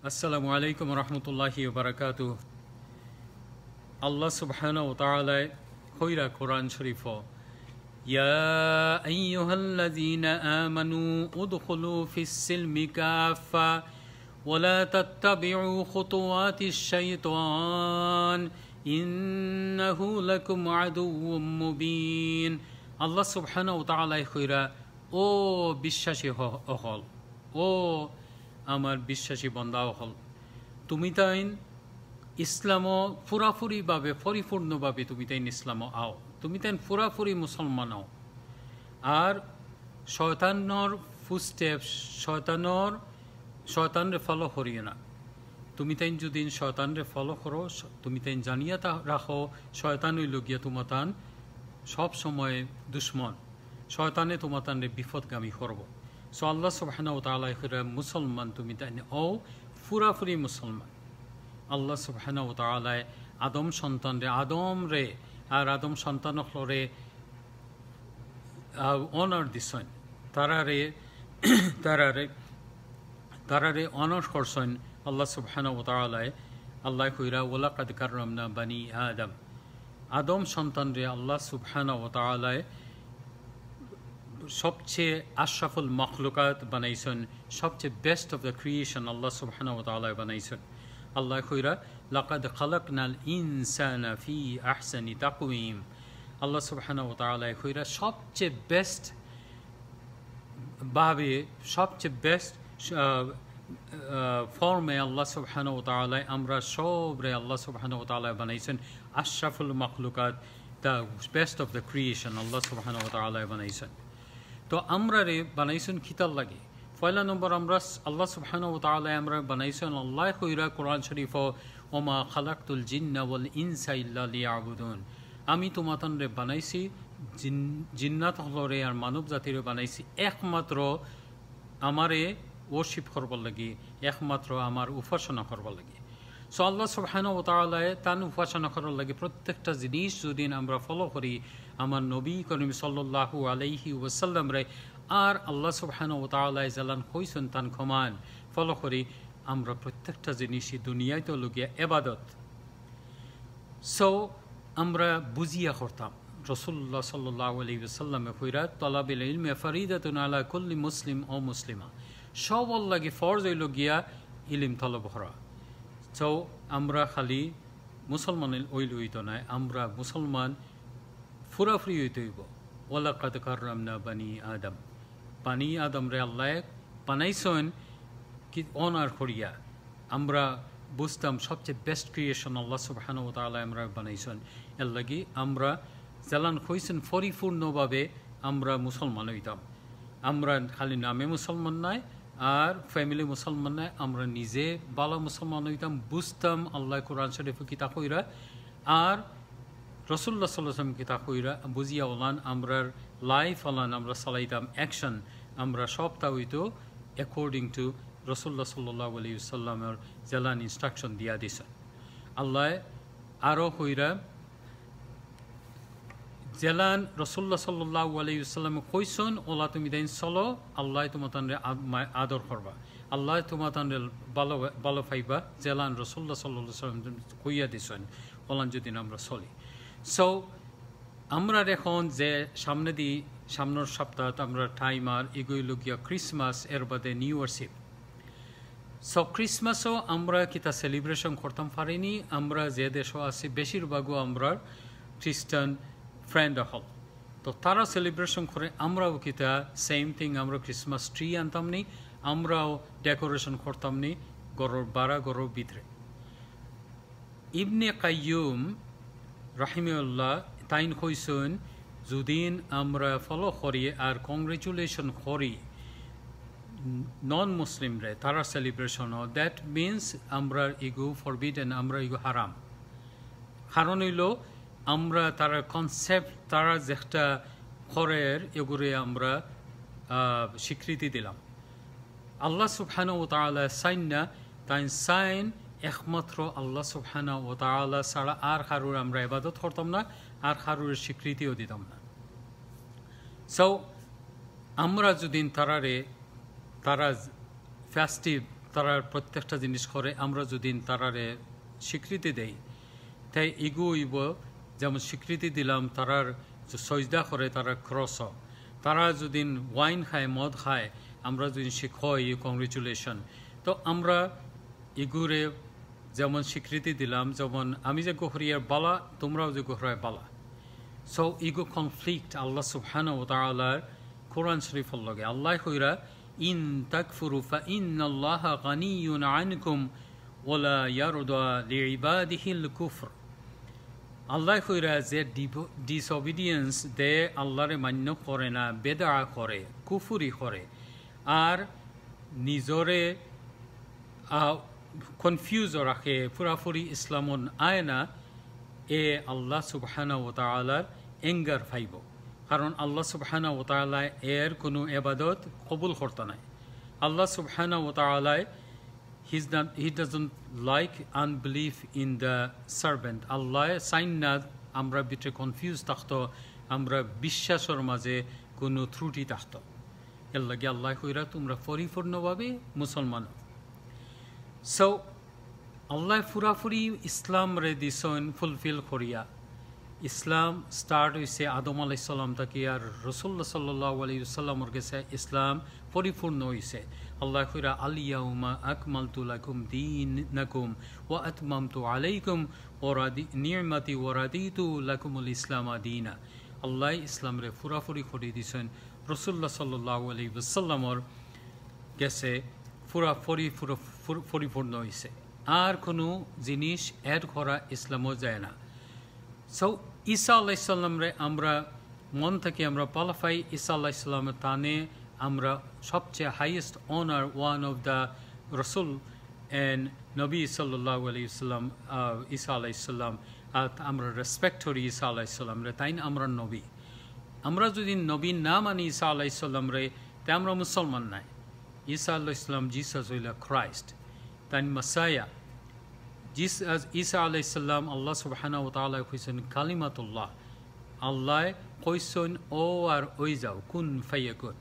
আসসালামু আলাইকুম রহমতুল্লাহি বারাকাতু আল্লাহ সুবহানা ও তাআলায় খৈরা কোরআন শরীফ ইয়া আইয়ুহাল্লাযীনা আমানু উদখুলু ফিস সিলমি কাফা ওয়ালা তাত্তাবিউ খুতুওয়াতিশ শাইতান ইন্নাহু লাকুম আদুউম মুবিন আল্লাহ সুবহানা ও তাআলায় খৈরা ও বিশ্বাসী হল ও আমার বিশ্বাসী বন্দা হল। তুমি তাইন ইসলামও পুরাপুরিভাবে পরিপূর্ণভাবে তুমি তাইন ইসলামও আও। তুমি তাইন পুরাপুরি মুসলমান আও। আর শয়তানর ফুস্টেপ শয়তানর, শয়তানরে ফলো করিও না। তুমি তাইন যদি শয়তানরে ফলো করো তুমি তাইন জানিয়া তা রাখো, শয়তান হইল গিয়া তোমাতান সব সময় দুশ্মন। শয়তানে তোমাতানরে বিপদগামী করব। সো আল্লাহ তাআলা কইরা মুসলমান তুমি তাইন ও পুরাপুরি মুসলমান আল্লাহ সুবহানাহু ওয়া তাআলা আদম সন্তান রে আদম রে আর আদম সন্তান রে অনার দিছেন তারারে তারারে তারারে অনার করছেন আল্লাহ সুবহানাহু ওয়া তাআলা আল্লাহ কইরা ওয়ালাকাদ কাররামনা বানি আদম আদম সন্তান রে আল্লাহ সুবহানাহু ওয়া তাআলা সবচেয়ে আশরাফুল মখলুকাত বানাইছেন, সবচেয়ে বেস্ট অফ দ্য ক্রিয়েশন আল্লাহ তাআলা বানাইছেন। আল্লাহ কইরা লাকাদ খালাকনাল ইনসানা ফি আহসানি তাকওয়িম। আল্লাহ তাআলা কইরা সবচেয়ে বেস্ট ভাবে, সবচেয়ে বেস্ট ফর্মে আল্লাহ সুবহানাহু ওয়া তাআলা, আমরা সবরে আল্লাহ সুবহানাহু ওয়া তাআলা বানাইছেন। আশরাফুল মখলুকাত the best of the creation আল্লাহ সুবহানাহু ওয়া তাআলা বানাইছেন। তো আমরা রে বানাইছেন খিতাল লাগে। পয়লা নম্বর আমরা আল্লাহ ওয়া তাআলা আমরা বানাইছেন, আল্লাহ কইরা কোরআন শরীফ, ওমা খালাকতুল জিন্না ওয়াল ইনসা ইল্লা লিয়াবুদুন। আমি তোমাতন রে বানাইছি, জিন, জিন্নাত হলরে আর মানব জাতিরে বানাইছি, একমাত্র আমারে ওরশিপ করবার লাগি, একমাত্র আমার উপাসনা করবার লাগি। সো আল্লাহ সুবহানাহু ওয়া তাআলা তান উপাসনা করার লাগে প্রত্যেকটা জিনিস যদি আমরা ফলো করি আমার নবী করিম সাল্লাল্লাহু আলাইহি ওয়াসাল্লাম রে আর আল্লাহ সুবহানাহু ওয়া তাআলা জালান কইছেন তান ক্ষমান ফলো করি আমরা প্রত্যেকটা জিনিসই দুনিয়ায় তো লগিয়া এবাদত। সো আমরা বুঝিয়া করতাম রসুল্লাহ সাল্লাহ আলী সাল্লামে কইরা, তলাবিল ইলমে ফরিদাতুন আলা কুল্লি মুসলিম ও মুসলিমা। সব লাগে ফরজ হইল গিয়া ইলিম তলব হরা সো আমরা খালি মুসলমান ওইল হইত নাই, আমরা মুসলমান ফুরাফুরি হইতে হইব। ওলা কাদ কাররামনা বানি আদম। বানি আদম রে আল্লাহ বানাইছেন কি অনার করিয়া। আমরা বুঝতাম সবচেয়ে বেস্ট ক্রিয়েশন আল্লাহ সুবহানাহু ওয়া তাআলা আমরা বানাইছেন। এর লাগি আমরা জালান হইছেন পরিপূর্ণভাবে আমরা মুসলমান হইতাম। আমরা খালি নামে মুসলমান নাই আর ফ্যামিলি মুসলমান নাই। আমরা নিজে বালা মুসলমান হইতাম, বুঝতাম আল্লাহ কোরআন শরীফ কিতা কইরা আর রসুল্লাহ সাল্লাম কিতা কইরা বুঝিয়া ওলান আমরার লাইফ ওলান আমরা চালাইতাম অ্যাকশন আমরা সবটা হইতো অ্যাকর্ডিং টু রসুল্লাহ সাল্লাহ আলী সাল্লামের জেলান ইনস্ট্রাকশন দিয়া দিছেন আল্লাহ আরও কইরা জেলান রসুল্লাহ সাল্লাহ আলাইসাল্লামে কইসন ওলা তুমি দেন চলো আল্লাহ তোমার তানরে আদর করবা আল্লাহ তোমার তানরে ভালো ভালো পাইবা জেলান রসুল্লাহ সাল্লাহ সাল্লাম কইয়া দিছেন ওলান যদি আমরা চলি সো আমরা এখন যে সামনে দি, সামনের সপ্তাহ আমরা টাইম আর এগুলো গিয়া ক্রিসমাস এর বাদে নিউ ইয়ারশিপ সো ক্রিসমাসও আমরা কিতা সেলিব্রেশন করতাম পারিনি, আমরা যে দেশও আছি, বেশিরভাগও আমরা খ্রিস্টান ফ্রেন্ড হল তো তারা সেলিব্রেশন করে, আমরাও কিতা সেম থিং আমরা ক্রিসমাস ট্রি আনতাম নি, আমরাও ডেকোরেশন করতাম নি, গরর বারা গরর ভিতরে। ইবনে কাইয়ুম রাহিমিউল্লাহ তাইন কইসন যদিন আমরা ফলো করি আর কংগ্রেচুলেশন করি নন মুসলিমরে তারা সেলিব্রেশন দ্যাট মিনস আমরা ইগু ফরবিড ফরবিডেন আমরা ইগু হারাম কারণ হইল আমরা তারা কনসেপ্ট তারা যেটা খরের এগুলো আমরা স্বীকৃতি দিলাম আল্লাহ সুবহানা ও তালা সাইন না তাই সাইন একমাত্র আল্লাহ সুবহানা ও তালা ছাড়া আর কারুর আমরা এবাদত করতাম না, আর কারুর স্বীকৃতিও দিতাম না। সো আমরা যদি তারারে, তারা ফ্যাস্টিভ তারার প্রত্যেকটা জিনিস করে, আমরা যদি তারারে স্বীকৃতি দেই, তাই ইগু ইব যেমন স্বীকৃতি দিলাম, তারার সজদা করে, তারা ক্রস তারা যদি ওয়াইন খায়, মদ খায়, আমরা যদি শিখই কংগ্রেচুলেশন তো আমরা ইগুরে যেমন স্বীকৃতি দিলাম, যেমন আমি যে গোহরিয়ার বালা, তোমরাও যে গোহরায় বালা। সো ইগো কনফ্লিক্ট আল্লাহ সুবহানাহু ওয়া তাআলার কোরআন শরীফের লগে। আল্লাহ কইরা, ইন তাকফুরু ফা ইন্নাল্লাহা গানিয়ুন আনকুম ওয়ালা ইয়ারদা লিইবাদিহিল কুফর। আল্লাহ কইরা, যে ডিসঅবিডিয়েন্স দে আল্লাহরে মান্য করে না বেদা করে, কুফুরি করে। আর নিজরে কনফিউজ রাখে পুরাপুরি ইসলামন আয় না এ আল্লাহ সুবহানা ও তালার এঙ্গার ফাইব কারণ আল্লাহ সুবহানা ও তালায় এর কোনো এবাদত কবুল করতে নাই আল্লাহ সুবহানা ও তালায় his not, he doesn't like unbelief in the servant. আল্লাহ সাইন না আমরা ভিতরে কনফিউজ থাকতো আমরা বিশ্বাসের মাঝে কোনো ত্রুটি থাকতো এর লাগে আল্লাহ কইরা তোমরা পরিপূর্ণভাবে মুসলমান সো আল্লাহ ফুরাফুরি ইসলাম রে দিছন ফুলফিল করিয়া ইসলাম স্টার্ট হয়েছে আদম আলাইসাল্লাম তাকে আর রসুল্লা সাল্লাহ আলী সাল্লামর গেছে ইসলাম পরিপূর্ণ হয়েছে আল্লাহ খুরা আলিয়াউমা আকমাল তুলাকুম দিন নাকুম ও আতমাম তু আলাইকুম ওরাদি নিয়মাতি ওরাদি তু লাকুমুল ইসলাম আদিনা। আল্লাহ ইসলাম রে ফুরাফুরি করে দিছেন। রসুল্লাহ সাল্লাহ আলী সাল্লামর গেছে পুরা, পরি পরিপূর্ণ হয়েছে আর কোনো জিনিস অ্যাড করা ইসলামও যায় না। সো ঈসা আল্লাহিসাল্লামরে আমরা মন থেকে আমরা পালাফাই, ঈসা আল্লাহিসাল্লামের টানে আমরা সবচেয়ে highest honour one of the রসুল অ্যান্ড নবী সাল্লাহ আলাইসাল্লাম ঈসা আলাইসাল্লাম আমরা রেসপেক্ট করি ঈসা আলাইসাল্লাম রে, তাই আমরা নবী। আমরা যদি নবী না মানি ঈসা আলাইসাল্লাম রে তাই আমরা মুসলমান নাই। ঈসা আল্লাহ ইসলাম জিসাস হইলা খ্রাইস্ট তাই মাসায়া জিসাস ঈসা আলাইসাল্লাম আল্লাহ সুবাহানা ও তালা কইছেন কালিমাতুল্লাহ আল্লাহ কইসন ও আর ওই যাও কুন ফাইয়া কুন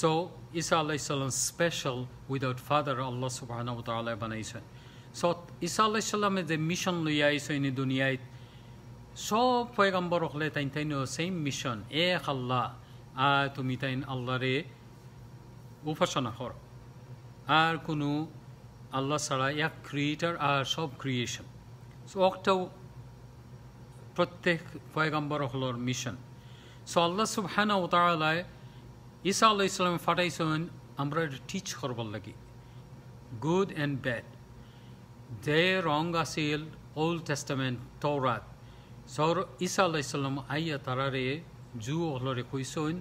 সো ঈসা আলাইসাল্লাম স্পেশাল উইদাউট ফাদার আল্লাহ সুবাহানা ও তালা বানাইছেন সো ঈসা আলাইসাল্লামের যে মিশন লইয়া আইসেন দুনিয়ায় সব পয়গাম্বর হলে তাই তাই সেম মিশন এক আল্লাহ আর তুমি তাই আল্লাহরে উপাসনা করো আর কোনো আল্লাহ ছাড়া এক ক্রিয়েটার আর সব ক্রিয়েশন সো একটাও প্রত্যেক পয়গাম্বর হলর মিশন সো আল্লাহ সুবহানা ও তালায় ঈসা আল্লাহ ইসলাম ফাটাইছেন আমরা টিচ করবার লাগি। গুড অ্যান্ড ব্যাড যে রং আছিল ওল্ড টেস্টামেন্ট তৌরাত সৌর ঈসা আল্লাহ ইসলাম আইয়া তারারে জু হলরে কইসন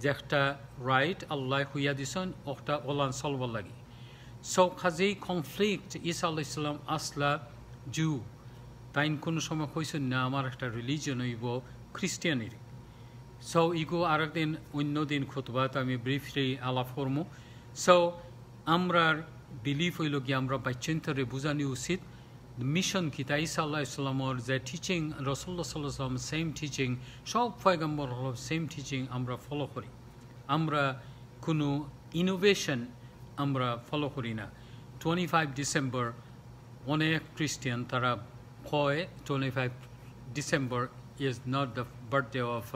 যে একটা রাইট আল্লাহ হুইয়া দিছেন একটা ওলান চলবার লাগি। কাজেই কনফ্লিক্ট ঈসা আল্লাহ ইসলাম আসলা জু তাইন কোনো সময় কইছেন না আমার একটা রিলিজন হইব খ্রিস্টিয়ানির সো ইগো আর একদিন অন্য দিন খুতবাত আমি ব্রিফলি আলাপ করব সো আমরার বিলিফ হইল গিয়ে আমরা বাচ্চন্তরে বুঝানি উচিত মিশন কি তাই সাল্লাহ ইসলামর যে টিচিং রসল্লা সাল্লাহ সাল্লাম সেম টিচিং সব পয়গম্বর হল সেম টিচিং আমরা ফলো করি আমরা কোনো ইনোভেশন আমরা ফলো করি না। টোয়েন্টি ফাইভ ডিসেম্বর অনেক খ্রিস্টিয়ান তারা কয় twenty five December is not the birthday of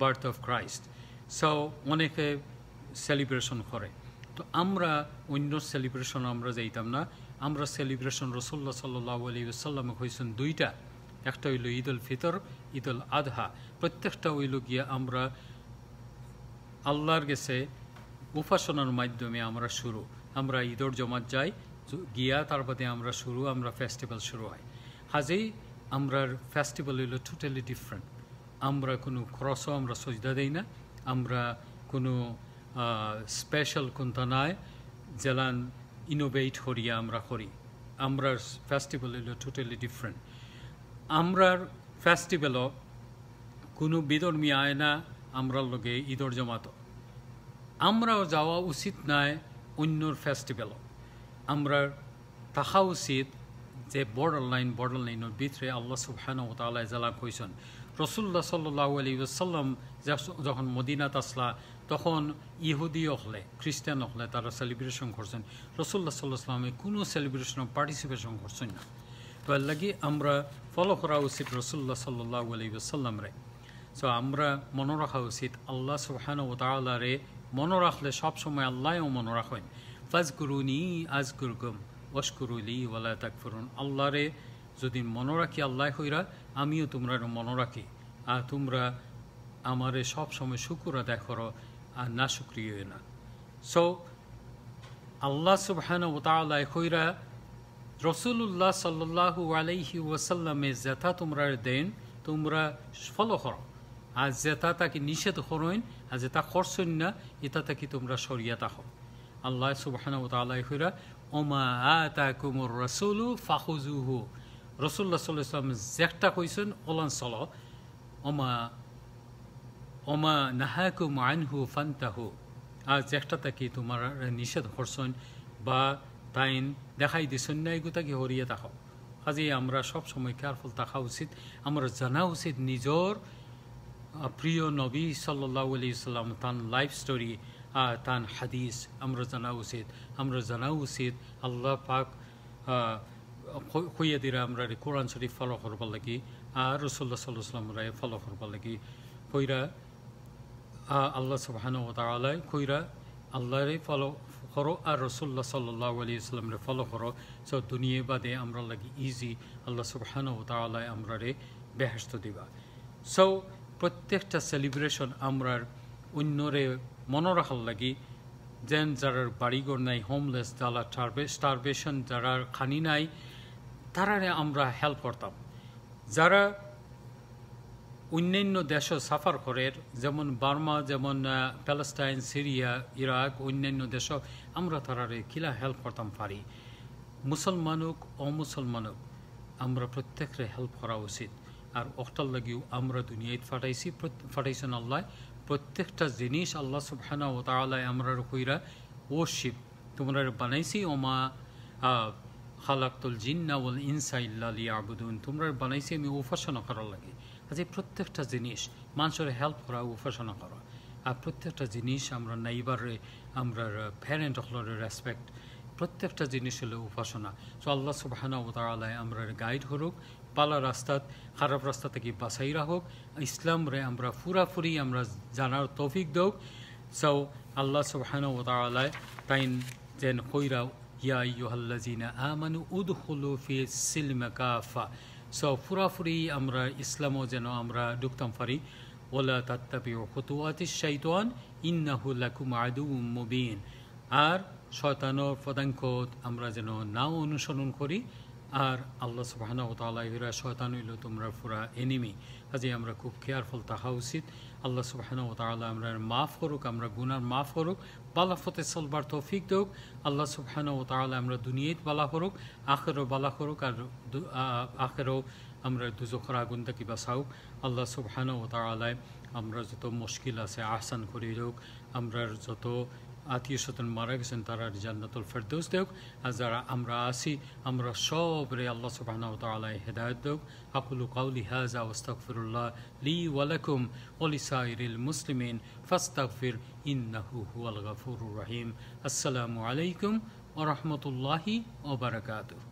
birth of Christ so অনেকে সেলিব্রেশন করে। তো আমরা অন্য সেলিব্রেশন আমরা যাইতাম না। আমরা সেলিব্রেশন রসল্লা সাল্লাহ আলী সাল্লামে হয়েছেন দুইটা। একটা হইল ঈদ উল ফিতর, ঈদ উল আদহা প্রত্যেকটা হইল গিয়া আমরা আল্লাহর গেছে উপাসনার মাধ্যমে আমরা শুরু। আমরা ঈদর জমাত যাই গিয়া তার বাদে আমরা শুরু, আমরা ফেস্টিভ্যাল শুরু হয়। হাজেই আমরার ফেস্টিভ্যাল হইল টোটালি ডিফারেন্ট আমরা কোনো ক্রসও আমরা সজদা দেই না। আমরা কোনো স্পেশাল কোনটা নাই জেলান ইনোভেট করিয়া আমরা করি। আমরার ফেস্টিভ্যাল হইল টোটালি ডিফারেন্ট আমরার ফেস্টিভ্যালও কোনো বিধর্মী আয় না, আমরার লগে ঈদর জমাত আমরাও যাওয়া উচিত নাই অন্যর ফেস্টিভ্যালও আমরা থাকা উচিত যে বর্ডার লাইন বর্ডার লাইনের ভিতরে আল্লাহ সুবহান ও তালা জেলা কইসন রসুল্লাহ সাল্লাহ আলী সাল্লাম যখন মদিনাত আসলা, তখন ইহুদি হলে, খ্রিস্টান হলে তারা সেলিব্রেশন করছেন। রসুল্লাহ সাল্লাহ সাল্লামে কোনো সেলিব্রেশন পার্টিসিপেশন করছেন না। তো লাগি আমরা ফলো করা উচিত রসুল্লাহ সাল্লাহ আলী সাল্লামরে সো আমরা মনে রাখা উচিত আল্লাহ সুহান ও তালারে মনে রাখলে সবসময় আল্লাহও মনে রাখেন ফাজ গুরুনি আজ গুরুগম ওয়াসকুরুলি ওয়ালা তাকফরুন। আল্লাহরে যদি মনে রাখি আল্লাহ হইরা, আমিও তোমরা মনে রাখি আর তোমরা আমারে সব সময় শুকুর আদায় করো, আর না শুক্রিয় না। সো আল্লাহ সুবহান ও তালাই হইরা রসুল্লাহ সাল্লাহু আলাইহি ওয়াসাল্লামে যেথা তোমরা দেন, তোমরা ফলো করো। আর যেটা তাকে নিষেধ করইন, আর যেটা করছেন না এটা তাকে তোমরা সরিয়া থাকো। আল্লাহ সুবহান ও তালাই হইরা ওমা আতা কুমুর রসুলু ফাহুজুহু রসুল্লাহ সাল্লাহ ইসলাম যেটা কইছেন, ওলান চল। ওমা ওমা নাহাকু মাইনহু ফান্তাহু। আর যেটা তাকে তোমার নিষেধ করছেন বা তাইন দেখাই দিছেন না এগুলো তাকে হরিয়ে থাকো। কাজে আমরা সব সময় কেয়ারফুল থাকা উচিত। আমরা জানা উচিত নিজর প্রিয় নবী সাল্লাহ আলি সাল্লাম তান লাইফ স্টোরি তান হাদিস, আমরা জানা উচিত, আমরা জানা উচিত, আল্লাহ পাক খুঁয়ে দিরা আমরা কোরআন শরীফ ফলো করবার লাগি, আর রসুল্লাহ সাল্লাহ সাল্লামরা ফলো করবার লাগি। কইরা আল্লাহ সুবাহান তালাই কইরা আল্লাহরে ফলো করো আর রসুল্লাহ সাল্লাহ আলি ইসলামরে ফলো করো। সো দুনিয়া বাদে আমরা লাগি ইজি আল্লাহ সুবাহান তালাই আমরা বেহস্ত দিবা। সো প্রত্যেকটা সেলিব্রেশন আমরা অন্যরে মনে রাখার লাগি। যেন যারা বাড়িঘর নাই হোমলেস যারা স্টারবেশন যারা খানি নাই, তারারে আমরা হেল্প করতাম। যারা অন্যান্য দেশ সাফার করে, যেমন বার্মা, যেমন প্যালেস্টাইন, সিরিয়া, ইরাক, অন্যান্য দেশ আমরা তারারে কিলা হেল্প করতাম পারি। মুসলমান হোক অমুসলমান হোক আমরা প্রত্যেকরে হেল্প করা উচিত। আর অক্টার লাগিও আমরা দুনিয়ায় ফাটাইছি ফাটাইছেন আল্লাহ। প্রত্যেকটা জিনিস আল্লাহ সুবহানা ও তালায় আমরা কইরা ও শিব তোমরা বানাইছি, ওমা খালাক্তুল জিন্না ওল ইনসা ইল্লা আবুদুন তোমরা বানাইছি আমি উপাসনা করার লাগে। আজ প্রত্যেকটা জিনিস, মানুষের হেল্প করা, উপাসনা করা। আর প্রত্যেকটা জিনিস আমরা নাইবারে, আমরা প্যারেন্ট হলের রেসপেক্ট প্রত্যেকটা জিনিস হলো উপাসনা। সো আল্লাহ সুবাহানা ও আমরা গাইড হরুক পালা রাস্তাত খারাপ রাস্তা থেকে বাছাই রাখুক ইসলামরে আমরা ফুরাফুরি, আমরা জানার তৌফিক দৌক। সো আল্লাহ সুবাহানা ও তালায় তাইন যেন কইরা, ইয়া ইউহাল্লাজিনা আমানু উদ হলু ফি সিলমা কাফা। সো ফুরাফুরি আমরা, ইসলামও যেন আমরা ঢুকতাম পারি ওলা তাত্তাপি তাত্তাবি হতুয়াতি শাইতান, ইন্নাহু লাকুম আদু মুবিন। আর শয়তানোর পদাঙ্ক আমরা যেন নাও অনুসরণ করি। আর আল্লাহ সুবাহানা ও তালাহিরা শয়তান হইল তোমরা পুরা এনিমি। কাজে আমরা খুব কেয়ারফুল থাকা উচিত। আল্লাহ সুবাহানা ও তালা আমরা মাফ করুক, আমরা গুনার মাফ করুক, বালা ফতে চলবার তৌফিক দেউক। আল্লাহ সুবাহানা ও তালা আমরা দুনিয়াত বালা করুক, আখেরও বালা করুক আর আখেরও আমরা দুজখর আগুন থেকে বাঁচাউক। আল্লাহ সুবহানা ও তালায় আমরা যত মুশকিল আছে আহসান করে দেউক, আমরা যত আত্মীয় স্বজন মারা গেছেন তারা জান্নাতুল ফেরদৌস দেউক আর যারা আমরা আসি আমরা সব রে আল্লাহ সুবহানা ও তালায় হেদায়ত দেউক আকুলু কাউলি হাজা ওস্তাকফিরুল্লাহ লি ওয়ালাকুম ওলিসাইরিল মুসলিমিন ফাস্তাকফির ইন্নাহু হুয়াল গাফুরুর রহিম আসসালামু আলাইকুম ওরহমতুল্লাহি ওবরাকাতুহ